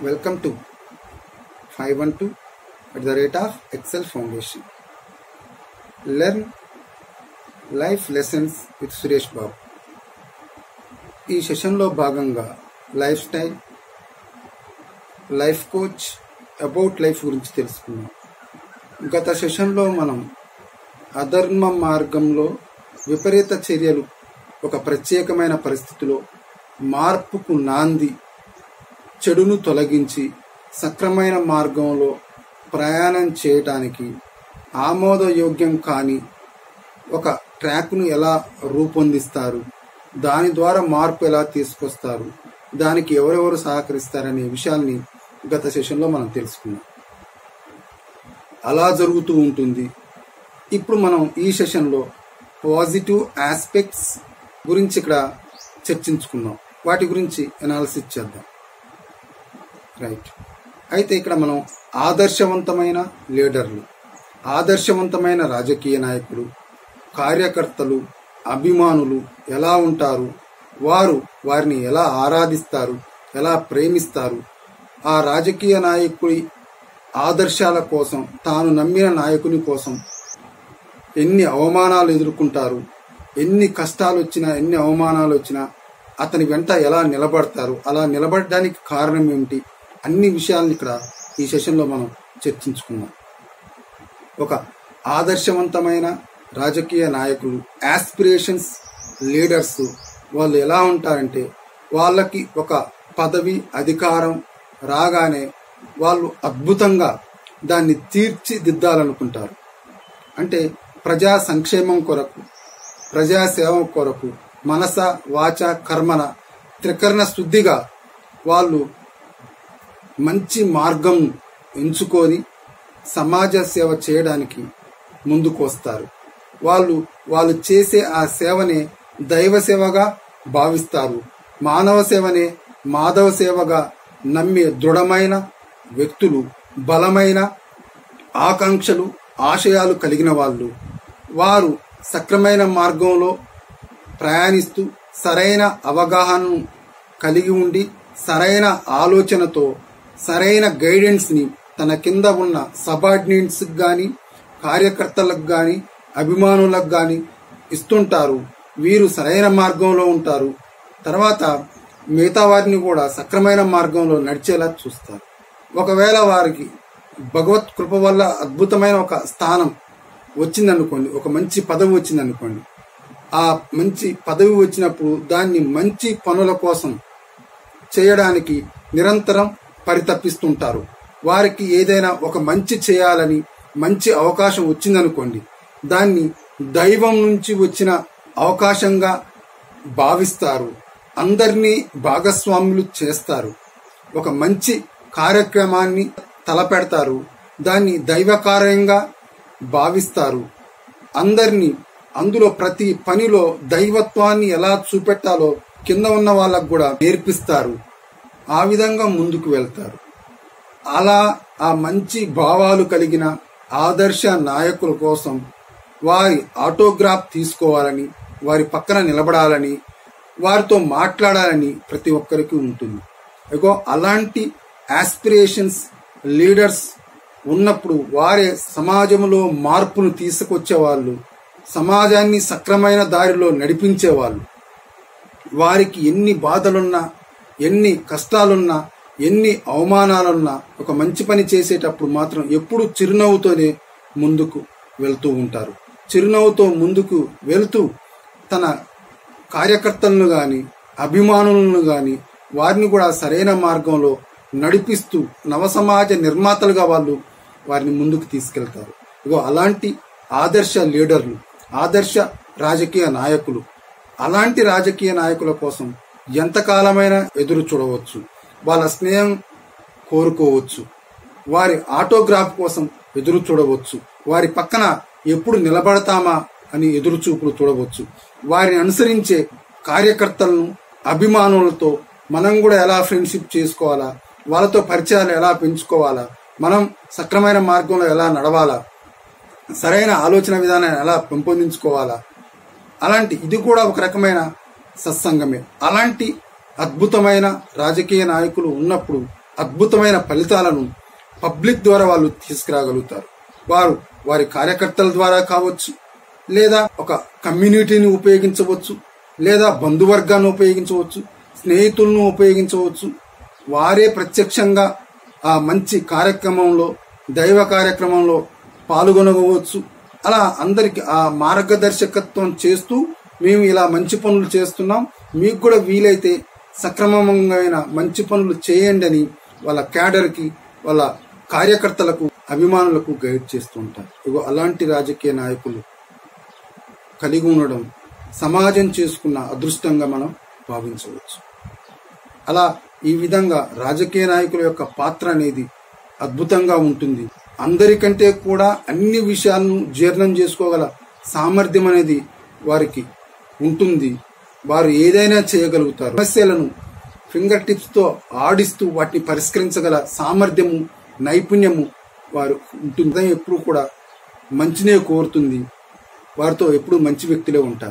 Welcome to five one two at the rate of excel foundation learn life lessons with Suresh Babu ఈ సెషన్లో భాగంగా lifestyle life coach about life గురించి తెలుసుకున్నాం గత సెషన్లో మనం అధర్మ మార్గంలో విపరీత చర్యలు ఒక ప్రత్యేకమైన పరిస్థితిలో మార్పుకు నాంది చెడును తొలగించి సక్రమైన మార్గంలో ప్రయాణం చేయటానికి ఆమోదయోగ్యం కాని ఒక ట్రాక్ను ఎలా రూపొందిస్తారు? దాని ద్వారా మార్పు ఎలా తీసుకొస్తారు? దానికి ఎవరెవరు సహకరిస్తారనే విషయాల్ని గత సెషన్లో మనం తెలుసుకున్నాం. అలా జరుగుతూ ఉంటుంది. ఇప్పుడు మనం ఈ సెషన్లో పాజిటివ్ ఆస్పెక్ట్స్ గురించి ఇక్కడ చర్చించుకున్నాం. వాటి గురించి అనాలిసిస్ చేద్దాం. రైట్ అయితే ఇక్కడ మనం ఆదర్శవంతమైన లీడర్లు ఆదర్శవంతమైన రాజకీయ నాయకులు కార్యకర్తలు అభిమానులు ఎలా ఉంటారు వారు వారిని ఎలా ఆరాధిస్తారు ఎలా ప్రేమిస్తారు ఆ రాజకీయ నాయకుడి ఆదర్శాల కోసం తాను నమ్మిన నాయకుని కోసం ఎన్ని అవమానాలు ఎదుర్కొంటారు ఎన్ని కష్టాలు వచ్చినా ఎన్ని అవమానాలు వచ్చినా అతని వెంట ఎలా నిలబడతారు అలా నిలబడడానికి కారణం ఏమిటి అన్ని విషయాలను ఇక్కడ ఈ సెషన్లో మనం చర్చించుకున్నాం. ఒక ఆదర్శవంతమైన రాజకీయ నాయకులు యాస్పిరేషన్స్ లీడర్స్ వాళ్ళు ఎలా ఉంటారంటే వాళ్ళకి ఒక పదవి అధికారం రాగానే వాళ్ళు అద్భుతంగా దాన్ని తీర్చిదిద్దాలనుకుంటారు. అంటే ప్రజా సంక్షేమం కొరకు ప్రజాసేవ కొరకు మనస వాచ కర్మన త్రికరణ శుద్ధిగా వాళ్ళు మంచి మార్గం ఎంచుకొని సమాజ సేవ చేయడానికి ముందుకు వస్తారు వాళ్ళు వాళ్ళు చేసే ఆ సేవనే దైవ సేవగా భావిస్తారు. మానవ సేవనే మాధవ సేవగా నమ్మే దృఢమైన వ్యక్తులు బలమైన ఆకాంక్షలు ఆశయాలు కలిగిన వాళ్ళు. వారు సక్రమైన మార్గంలో ప్రయాణిస్తూ సరైన అవగాహనను కలిగి ఉండి సరైన ఆలోచనతో సరైన గైడెన్స్ని తన కింద ఉన్న సబార్డినేట్స్కి కానీ కార్యకర్తలకు కానీ అభిమానులకు కానీ ఇస్తుంటారు. వీరు సరైన మార్గంలో ఉంటారు. తర్వాత మిగతా వారిని కూడా సక్రమైన మార్గంలో నడిచేలా చూస్తారు. ఒకవేళ వారికి భగవత్ కృప వల్ల అద్భుతమైన ఒక స్థానం వచ్చిందనుకోండి ఒక మంచి పదవి వచ్చిందనుకోండి ఆ మంచి పదవి వచ్చినప్పుడు దాన్ని మంచి పనుల కోసం చేయడానికి నిరంతరం పరితపిస్తుంటారు. వారికి ఏదైనా ఒక మంచి చేయాలని మంచి అవకాశం వచ్చిందనుకోండి దాన్ని దైవం నుంచి వచ్చిన అవకాశంగా భావిస్తారు. అందరినీ భాగస్వాములు చేస్తారు. ఒక మంచి కార్యక్రమాన్ని తలపెడతారు. దాన్ని దైవకార్యంగా భావిస్తారు. అందరినీ అందులో ప్రతి పనిలో దైవత్వాన్ని ఎలా చూపెట్టాలో కింద ఉన్న వాళ్ళకు కూడా నేర్పిస్తారు. ఆ విధంగా ముందుకు వెళ్తారు. అలా ఆ మంచి భావాలు కలిగిన ఆదర్శ నాయకుల కోసం వారి ఆటోగ్రాఫ్ తీసుకోవాలని వారి పక్కన నిలబడాలని వారితో మాట్లాడాలని ప్రతి ఒక్కరికి ఉంటుంది. ఇగో అలాంటి ఆస్పిరేషన్స్ లీడర్స్ ఉన్నప్పుడు వారే సమాజంలో మార్పును తీసుకొచ్చే వాళ్ళు సమాజాన్ని సక్రమైన దారిలో నడిపించేవాళ్ళు వారికి ఎన్ని బాధలున్నా ఎన్ని కష్టాలున్నా ఎన్ని అవమానాలున్నా ఒక మంచి పని చేసేటప్పుడు మాత్రం ఎప్పుడు చిరునవ్వుతోనే ముందుకు వెళ్తూ ఉంటారు. చిరునవ్వుతో ముందుకు వెళ్తూ తన కార్యకర్తలను గాని అభిమానులను గాని వారిని కూడా సరైన మార్గంలో నడిపిస్తూ నవసమాజ నిర్మాతలుగా వాళ్ళు వారిని ముందుకు తీసుకెళ్తారు. ఇగో అలాంటి ఆదర్శ లీడర్లు ఆదర్శ రాజకీయ నాయకులు అలాంటి రాజకీయ నాయకుల కోసం ఎంతకాలమైనా ఎదురు చూడవచ్చు. వాళ్ళ స్నేహం కోరుకోవచ్చు. వారి ఆటోగ్రాఫ్ కోసం ఎదురు చూడవచ్చు. వారి పక్కన ఎప్పుడు నిలబడతామా అని ఎదురు చూపులు చూడవచ్చు. వారిని అనుసరించే కార్యకర్తలను అభిమానులతో మనం కూడా ఎలా ఫ్రెండ్షిప్ చేసుకోవాలా? వాళ్ళతో పరిచయాలు ఎలా పెంచుకోవాలా? మనం సక్రమైన మార్గంలో ఎలా నడవాలా? సరైన ఆలోచన విధానాన్ని ఎలా పెంపొందించుకోవాలా? అలాంటి ఇది కూడా ఒక రకమైన సత్సంగమే. అలాంటి అద్భుతమైన రాజకీయ నాయకులు ఉన్నప్పుడు అద్భుతమైన ఫలితాలను పబ్లిక్ ద్వారా వాళ్ళు తీసుకురాగలుగుతారు. వారు వారి కార్యకర్తల ద్వారా కావచ్చు లేదా ఒక కమ్యూనిటీని ఉపయోగించవచ్చు లేదా బంధువర్గాన్ని ఉపయోగించవచ్చు స్నేహితులను ఉపయోగించవచ్చు. వారే ప్రత్యక్షంగా ఆ మంచి కార్యక్రమంలో దైవ కార్యక్రమంలో పాల్గొనవచ్చు. అలా అందరికి ఆ మార్గదర్శకత్వం చేస్తూ మేము ఇలా మంచి పనులు చేస్తున్నాం. మీకు కూడా వీలైతే సక్రమంగా మంచి పనులు చేయండి అని వాళ్ళ క్యాడర్కి వాళ్ళ కార్యకర్తలకు అభిమానులకు గైడ్ చేస్తూ ఉంటారు. ఇగో అలాంటి రాజకీయ నాయకులు కలిగి ఉండడం సమాజం చేసుకున్న అదృష్టంగా మనం భావించవచ్చు. అలా ఈ విధంగా రాజకీయ నాయకుల యొక్క పాత్ర అనేది అద్భుతంగా ఉంటుంది. అందరికంటే కూడా అన్ని విషయాలను జీర్ణం చేసుకోగల సామర్థ్యం అనేది వారికి ఉంటుంది. వారు ఏదైనా చేయగలుగుతారు. సమస్యలను ఫింగర్ టిప్స్తో ఆడిస్తూ వాటిని పరిష్కరించగల సామర్థ్యము నైపుణ్యము వారు ఉంటుంది. ఎప్పుడు కూడా మంచినే కోరుతుంది. వారితో ఎప్పుడు మంచి వ్యక్తులే ఉంటారు.